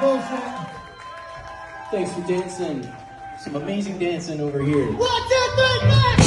bullshit. Thanks for dancing. Some amazing dancing over here. One, two, three, four.